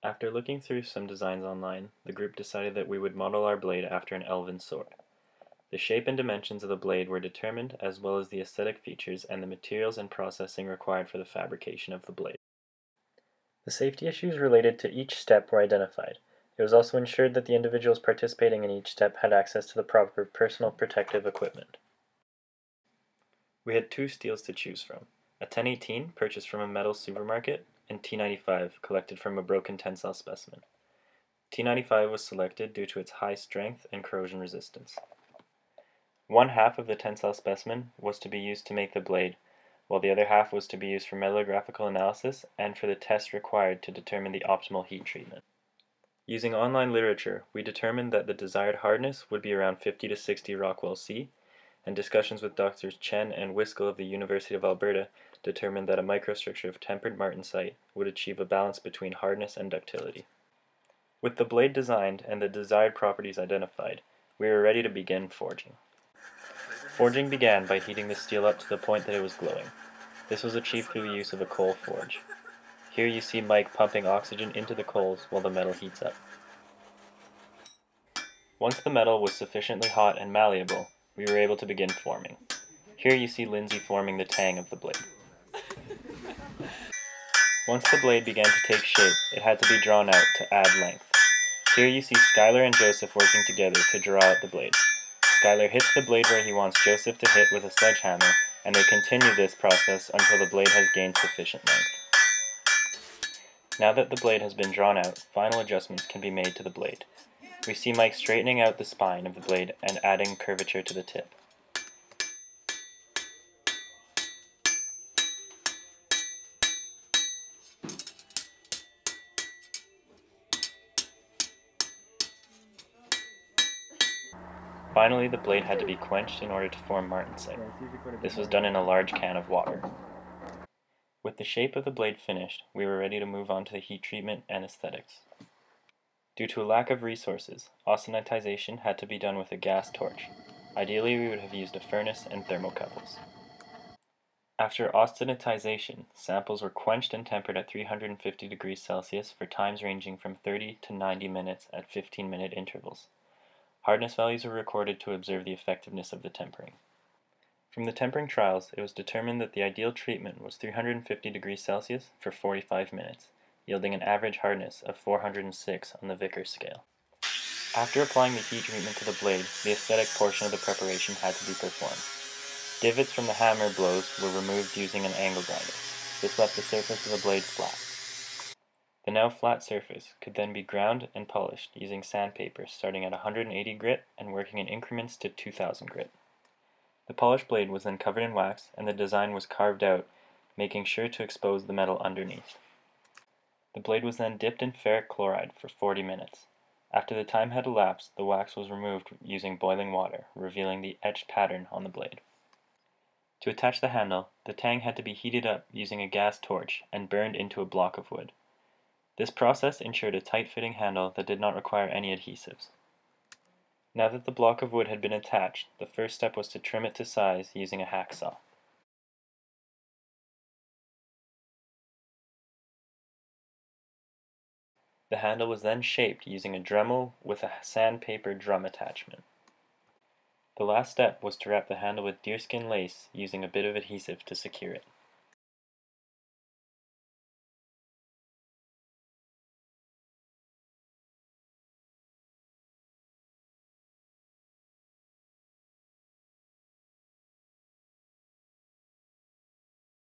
After looking through some designs online, the group decided that we would model our blade after an elven sword. The shape and dimensions of the blade were determined as well as the aesthetic features and the materials and processing required for the fabrication of the blade. The safety issues related to each step were identified. It was also ensured that the individuals participating in each step had access to the proper personal protective equipment. We had two steels to choose from, a 1018 purchased from a metal supermarket and T95 collected from a broken tensile specimen. T95 was selected due to its high strength and corrosion resistance. One half of the tensile specimen was to be used to make the blade, while the other half was to be used for metallographical analysis and for the tests required to determine the optimal heat treatment. Using online literature, we determined that the desired hardness would be around 50 to 60 Rockwell C, and discussions with Drs. Chen and Wiskel of the University of Alberta determined that a microstructure of tempered martensite would achieve a balance between hardness and ductility. With the blade designed and the desired properties identified, we were ready to begin forging. Forging began by heating the steel up to the point that it was glowing. This was achieved through the use of a coal forge. Here you see Mike pumping oxygen into the coals while the metal heats up. Once the metal was sufficiently hot and malleable, we were able to begin forming. Here you see Lindsay forming the tang of the blade. Once the blade began to take shape, it had to be drawn out to add length. Here you see Skylar and Joseph working together to draw out the blade. Skylar hits the blade where he wants Joseph to hit with a sledgehammer, and they continue this process until the blade has gained sufficient length. Now that the blade has been drawn out, final adjustments can be made to the blade. We see Mike straightening out the spine of the blade and adding curvature to the tip. Finally, the blade had to be quenched in order to form martensite. This was done in a large can of water. With the shape of the blade finished, we were ready to move on to the heat treatment and aesthetics. Due to a lack of resources, austenitization had to be done with a gas torch. Ideally, we would have used a furnace and thermocouples. After austenitization, samples were quenched and tempered at 350 degrees Celsius for times ranging from 30 to 90 minutes at 15 minute intervals. Hardness values were recorded to observe the effectiveness of the tempering. From the tempering trials, it was determined that the ideal treatment was 350 degrees Celsius for 45 minutes, yielding an average hardness of 406 on the Vickers scale. After applying the heat treatment to the blade, the aesthetic portion of the preparation had to be performed. Divots from the hammer blows were removed using an angle grinder. This left the surface of the blade flat. The now flat surface could then be ground and polished using sandpaper starting at 180 grit and working in increments to 2000 grit. The polished blade was then covered in wax and the design was carved out, making sure to expose the metal underneath. The blade was then dipped in ferric chloride for 40 minutes. After the time had elapsed, the wax was removed using boiling water, revealing the etched pattern on the blade. To attach the handle, the tang had to be heated up using a gas torch and burned into a block of wood. This process ensured a tight-fitting handle that did not require any adhesives. Now that the block of wood had been attached, the first step was to trim it to size using a hacksaw. The handle was then shaped using a Dremel with a sandpaper drum attachment. The last step was to wrap the handle with deerskin lace using a bit of adhesive to secure it.